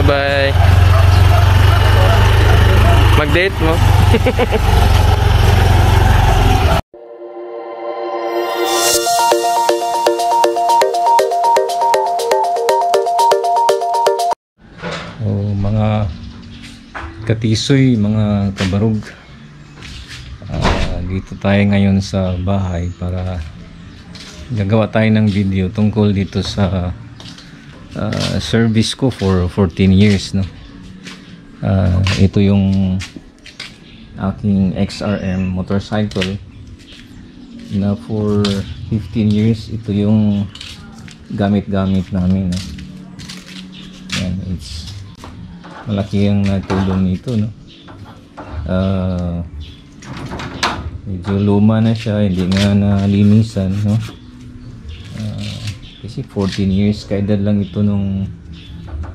Bye-bye. Mag-date mo. oh, mga katisoy, mga kabarog. Ah, dito tayo ngayon sa bahay para gagawa tayo ng video tungkol dito sa ah, service ko for 14 years no. Ah, ito yung aking XRM motorcycle na for 15 years ito yung gamit-gamit namin no. Yan, it's malaki ang natulong nito no. Ah, medyo luma na siya, hindi nga nalinisan no. Kasi 14 years kaedad lang ito nung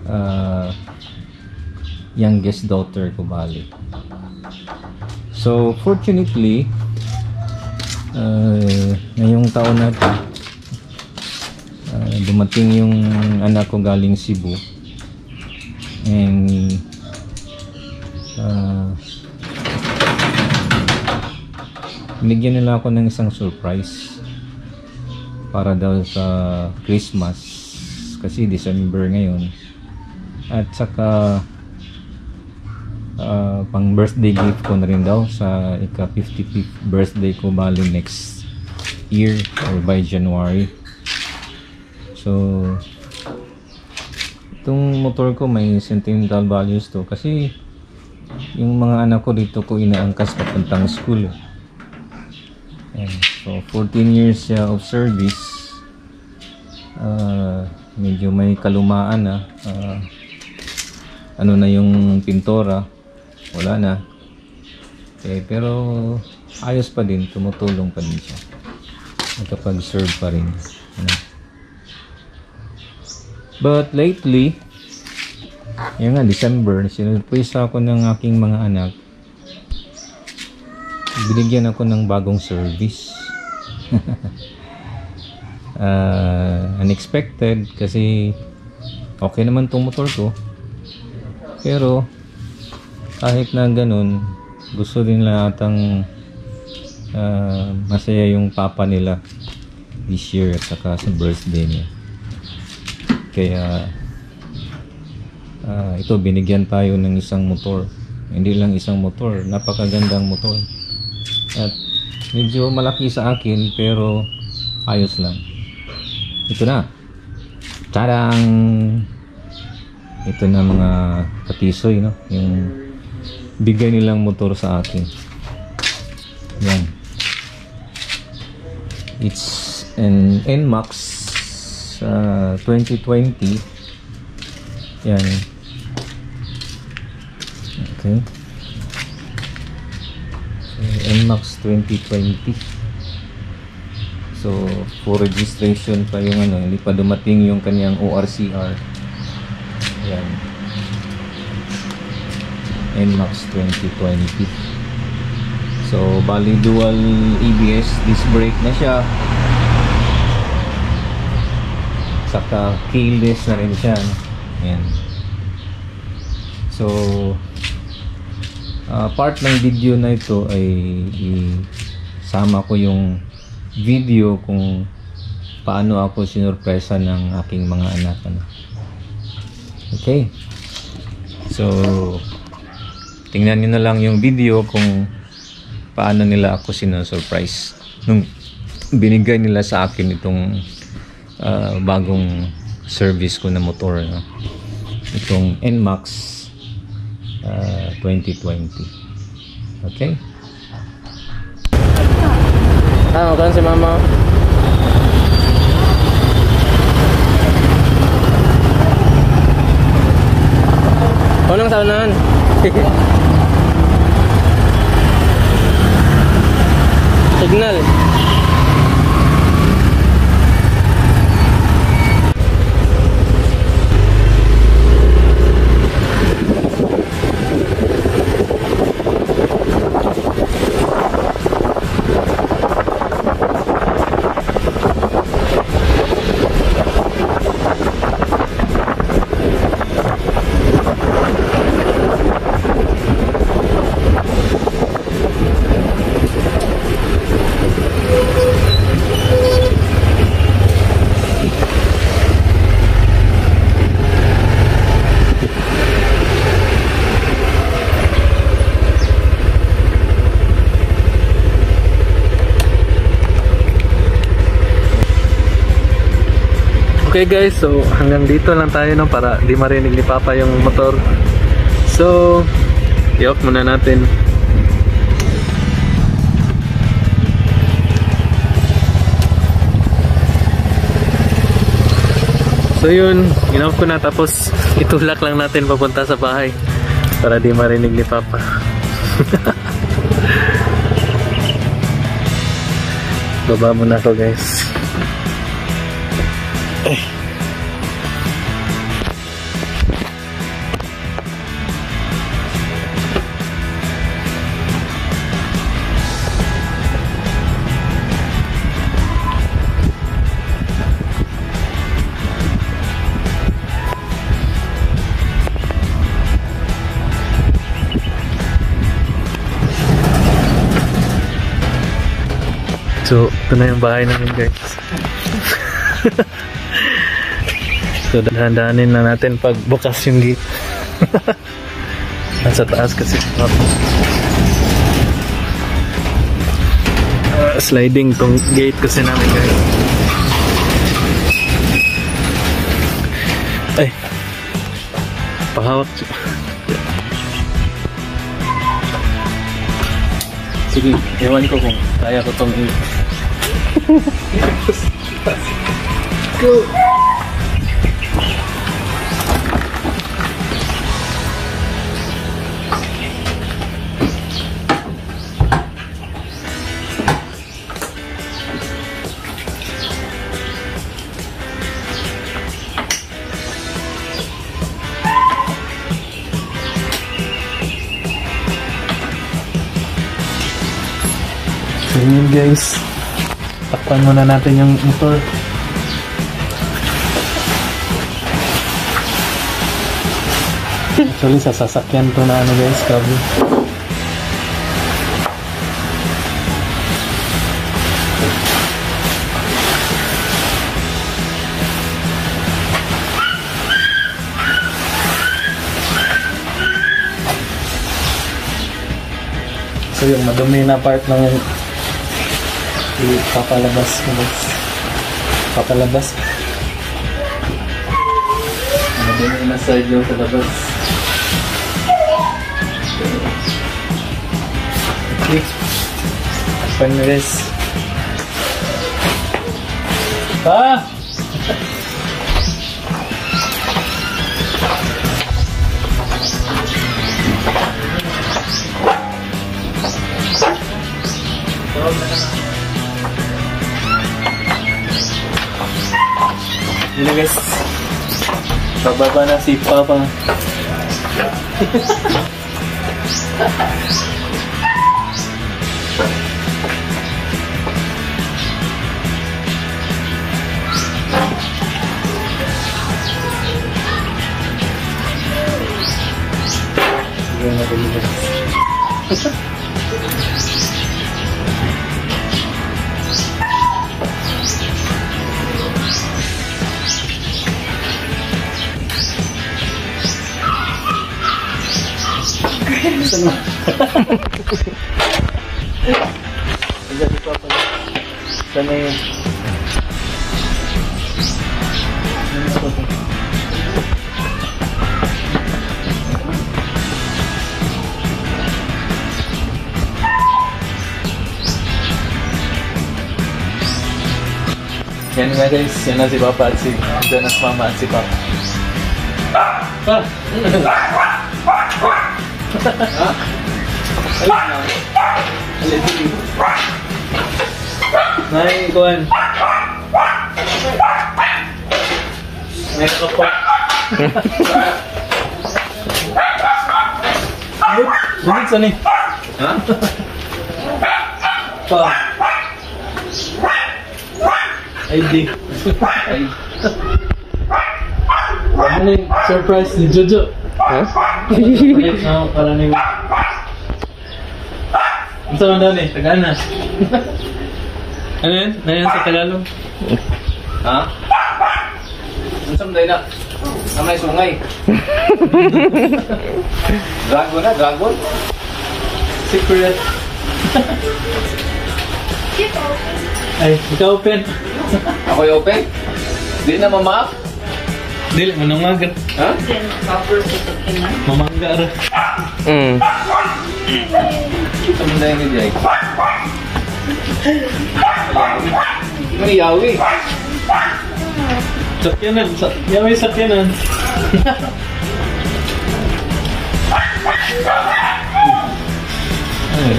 ah, youngest daughter ko bali. So fortunately uh, ngayong taon na to ah, dumating yung anak ko galing Cebu and uh, binigyan nila ako ng isang surprise para daw sa Christmas kasi December ngayon at saka uh, pang birthday gift ko na rin daw sa ika 55th birthday ko bali next year or by January so itong motor ko may sentimental values to kasi yung mga anak ko dito ko inaangkas papuntang school. Ayan. so 14 years siya of service uh, medyo may kalumaan na. Uh, ano na yung pintora? Wala na. Eh, pero ayos pa din tumutulong pa din siya. Nakapag-serve pa rin. Ano. but lately yun nga December sinurprise ako ng aking mga anak. Binigyan ako ng bagong service uh, unexpected kasi okay naman tong motor ko. Pero kahit na ganun gusto din nila atang uh, masaya yung papa nila this year at saka sa birthday niya. Kaya uh, ito binigyan tayo ng isang motor. Hindi lang isang motor napakagandang motor. At medyo malaki sa akin pero ayos lang ito na. Tarang. Ito na mga katisoy no? Yung bigay nilang motor sa akin. Yan. It's an NMAX uh, 2020 yan. Okay. So, NMAX 2020 so for registration pa yung ano hindi pa dumating yung kanyang ORCR yan NMAX 2020 so bali dual ABS disc brake na siya. Saka keyless na rin siya. No? yan so uh, part ng video na ito ay isama ko yung video kung paano ako sinurpresa ng aking mga anak ano. okay so tingnan niyo na lang yung video kung paano nila ako sinusurprise nung binigay nila sa akin itong uh, bagong service ko na motor no? itong NMAX uh, 2020 okay Ah, kan si mama. Unang saunahan. Signal. Okay guys, so hanggang dito lang tayo no para di marinig ni Papa yung motor. So, i-off muna natin. So yun, in-off ko na tapos itulak lang natin papunta sa bahay para di marinig ni Papa. Baba muna ako guys. So, ito na yung bahay namin guys. so, dahan-dahanin na natin pag bukas yung gate. Nasa taas kasi. Uh, sliding tong gate kasi namin guys. Ay. Pahawak. Sige, ewan ko kung kaya ko tong i- So yun guys. Takpan muna natin yung motor. Actually sa sasakyan to na ano guys, kabo. So yung madumi na part ng ipapalabas ko guys. Papalabas. Madumi na side yung sa labas. Okay. Takpan nyo guys. Ah! Yun guys. Bababa na si Papa. Yan nga guys, yan na si Papa at si Diyan na Mama at si Papa. Ah! Nay, kuhan. May nakapa. Lut, lut sa ni. Ha? Pa. ID. Ay. Ano yung surprise ni Jojo? Ha? Na para ni Ang sama daw ni, Tagana. ano yan? Ano yan sa Tagalog? Ha? Ang samday na. Namay sungay. dragon na, dragon. Secret. Ay, ikaw open. Ako open. Di na mamaak? Dili, manungaga. Ha? Mamangga ra. Mm. Ano na yun Jay? Ano yawi? Sakyanan, sa, yawi sakyanan.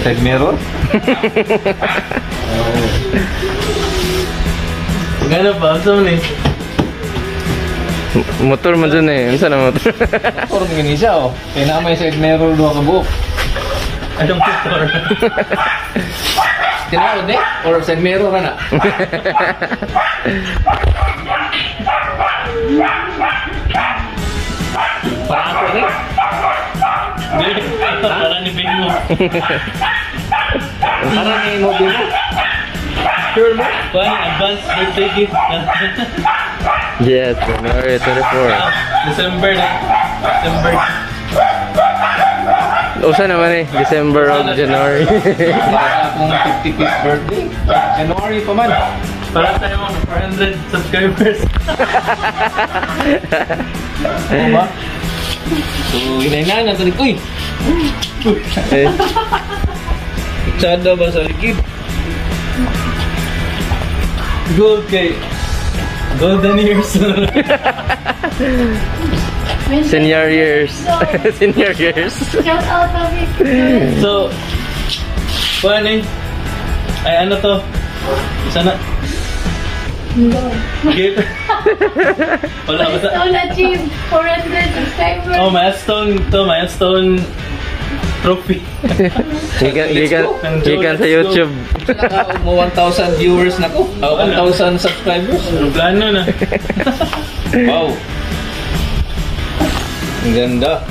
Side mirror? Gana ba? Asa man eh? Motor man dyan eh. Ano na motor? Or ngini siya oh. Kaya na may side mirror doon ka buhok. Anong motor? Tinaod eh? Or side mirror ka na? Parang ako eh. Dili, para ni Bingo. Parang may mobile mo. Sure mo? Kuhan, advance birthday gift. Yes, January 24. December na. December. Usa naman eh. December of January. Para akong 55th birthday. January pa man. Para tayo mga 400 subscribers. Ano ba? So, hinahinga na. Sabi, uy! eh, Tsada ba sa likid? Gold kay Golden years. senior years. senior years. Shout out Papi. so, kuhan eh. Ay, ano to? Sana. Gift. Wala ba sa... Milestone achieved 400 subscribers. Oh, milestone to, milestone trophy. Gikan, gikan, gikan sa YouTube. Mo 1,000 viewers na ko. Oh, 1,000 subscribers. Ang plano na. Wow. Ang ganda.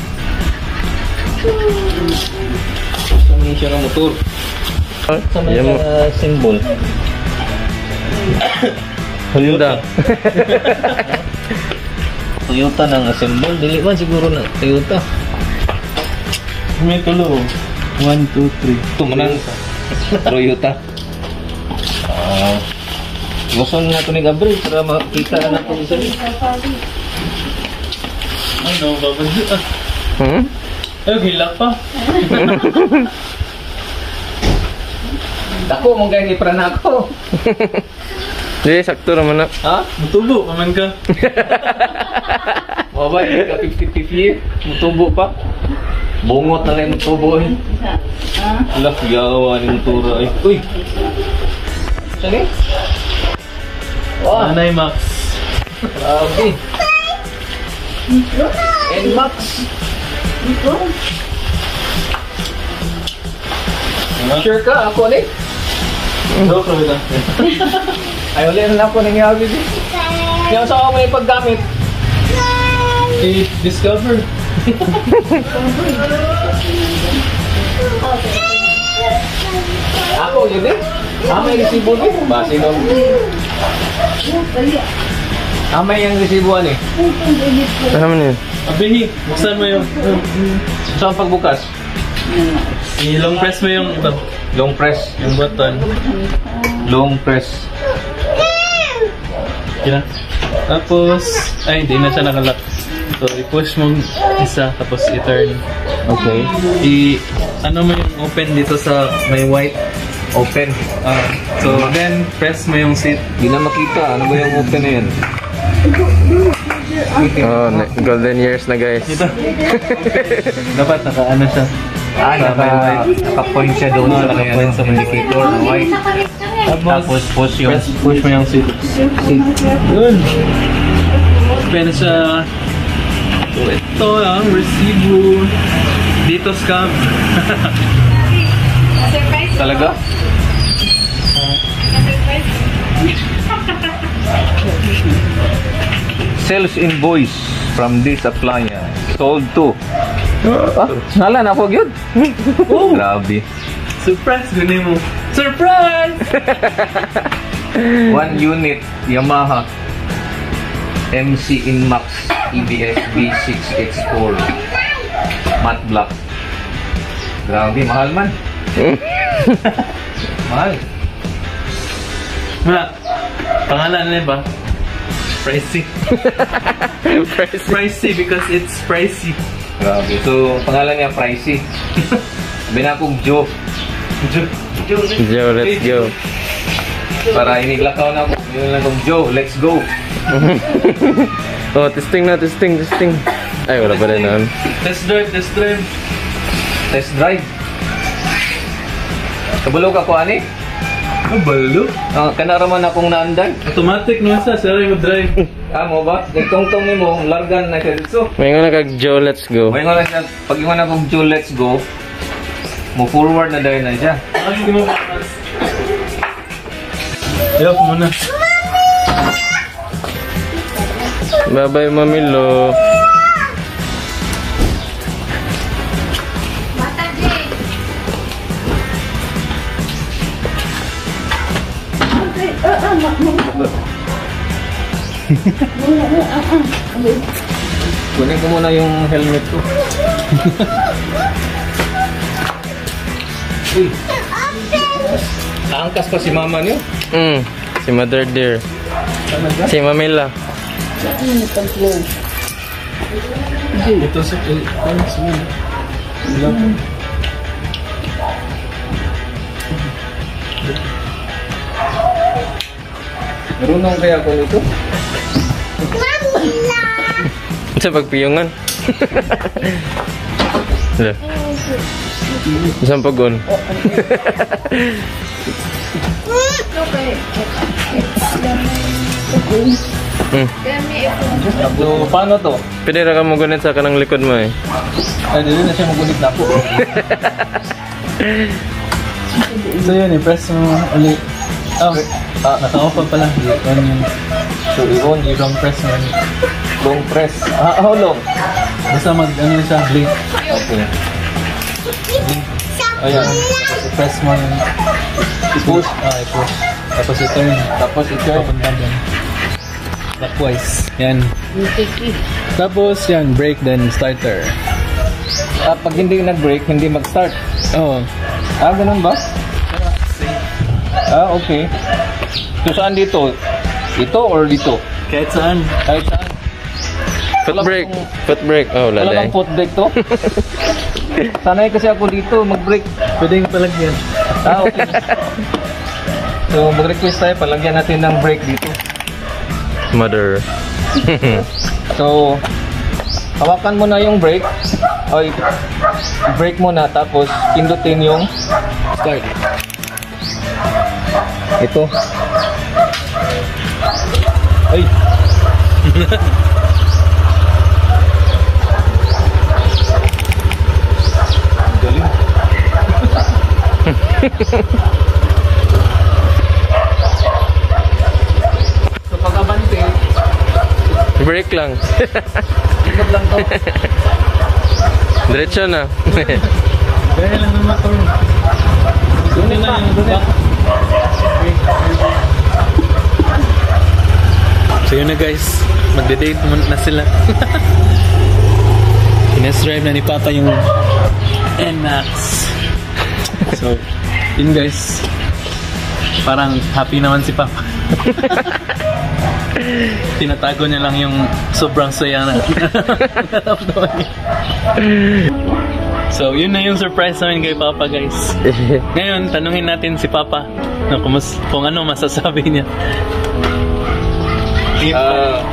Saan siya ng motor? Yan mo. ka symbol? Honda. Toyota ng symbol. Dili man siguro na Toyota. May tulo. 1, 2, 3. Ito manang Toyota. Ah. Gusto na ito ni Gabriel para makita na ito sa Ano, babadyo ah. Hmm? Ay, hilak pa. Ako, mong gaya ni Pranako. Di, sakto naman na. Ha? Mutubo, paman ka. Mabay, ka 50-50 Mutubo pa. Bungot na lang yung mutubo eh. Ala, yawa ni mutura eh. Uy! Sige. Wow, Anay Max. grabe. NMAX. Sure ka, ako ni. Joke lang ito. Ay, wala na ako nangyari din. Yung sa ako may paggamit. I-discover. Ako, yun eh. Amay resibo din. Base nung... Amay yung resibuan eh. Ano man yun? Abihi, buksan mo yung... Saan pagbukas? I-long press mo yung ito. Long press. Yung button. Long press. Kina. Tapos, ay, di na siya nakalock. So, i-push mo isa, tapos i-turn. Okay. I, ano mo yung open dito sa may white. Open. Ah, so, then, press mo yung seat. Hindi na makita. Ano ba yung open na yan? Oh, golden years na guys. Dito. Dapat naka ano siya. Ah, white. naka-point siya doon Oo, sa naka-point sa indicator na white. Tapos push yung... Press, push mo yung seat. Yun. Open siya. So, ito ang resibo. Dito scam. Talaga? Sales invoice from this appliance. Sold to. Ah, nala na po yun. Oh, Grabe. surprise! Ganun mo. Surprise! One unit Yamaha MC Inmax EBS V6X4 matte black. Grabe, mahal man. mahal. Wala. Pangalan na ba? Pricey. Pricey. Pricey because it's pricey. Grabe. So, pangalan niya Pricey. Binakog Joe. Joe, Joe, Joe, let's go. Para iniglakaw na ako. Yun lang kong Joe, let's go. Oh, testing na, testing, testing. Ay, wala pa rin noon. Test drive, test drive. Test drive. Kabulog ako, ani? Oh, balo. Ah, kanaraman akong naandan. Automatic naman sa, sari mo drive. Ah, mo ba? Nagtongtong ni mo, largan na siya dito. May nga kag Joe, let's go. May nga lang siya, pag yung akong Joe, let's go. Mo forward na dahil na siya. Ay, hindi mo Ayaw ko muna. Bye-bye, Mamilo. Mata Jay. Kunin ko muna yung helmet ko. Uy. Naangkas pa si mama niyo. Mm, si Mother Dear. Si Mamila. Ito sa... Ano sa Marunong kaya ako nito? Sa pagpiyungan. Wala. Isang pagon. Hmm. So, paano to? Pwede ra ka mo gunit sa kanang likod mo eh. Ay, dili na siya magunit na ako. So yun, i-press mo ulit. Oh, ah, naka-off pa pala. Yan yung... So, i-on. Don't press mo. Long press. Ah, how long? Basta mag, ano siya, blink. Okay. Ayan. Tapos i-press mo yung... I-push. Ah, i-push. Tapos i-turn. Tapos i-turn. Papunta dyan. Clockwise. Yan. Tapos yan, brake then starter. Ah, pag hindi nag-brake, hindi mag-start. Oh, Ah, ganun ba? Ah, okay. So, saan dito? Ito or dito? kahit saan. Kahit saan? Foot brake. Foot brake. Oh, Wala wala bang foot brake to? Sanay kasi ako dito mag-brake. Pwede yung palagyan. Ah, okay. so, mag-request tayo, palagyan natin ng brake dito. Mother. So, hawakan mo na yung brake. Oy, brake mo na, tapos pindutin yung Start. ito. Ay! Galing. so, pag abante, Brake lang. ikot lang to. Diretso na. Gaya lang ng motor. Doon na yung back. So yun na guys, magde-date muna na sila. Ines drive na ni Papa yung NMAX. So, yun guys. Parang happy naman si Papa. Tinatago niya lang yung sobrang saya na. So, yun na yung surprise namin kay Papa guys. Ngayon, tanungin natin si Papa na kumus kung ano masasabi niya. Ah,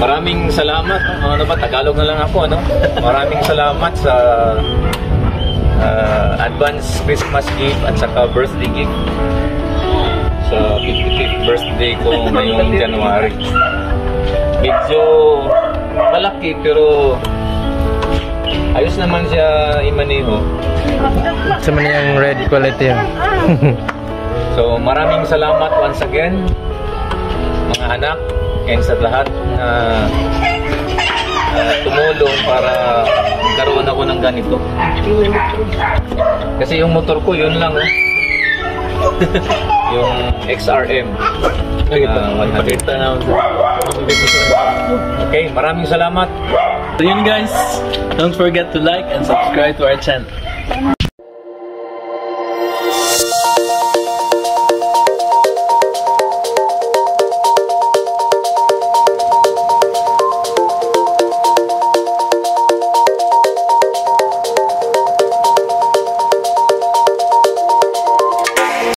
maraming salamat. Ano ba, Tagalog na lang ako, ano? Maraming salamat sa ah, advance Christmas gift at saka birthday gift sa 55th birthday ko ngayong January. Medyo malaki pero ayos naman siya imaneho. Sa man yung red quality yan. So maraming salamat once again mga anak and sa lahat na na tumulong para magkaroon ako ng ganito. Kasi yung motor ko yun lang oh. Yung XRM. na 100. Pakita na Okay, maraming salamat. So yun guys, don't forget to like and subscribe to our channel.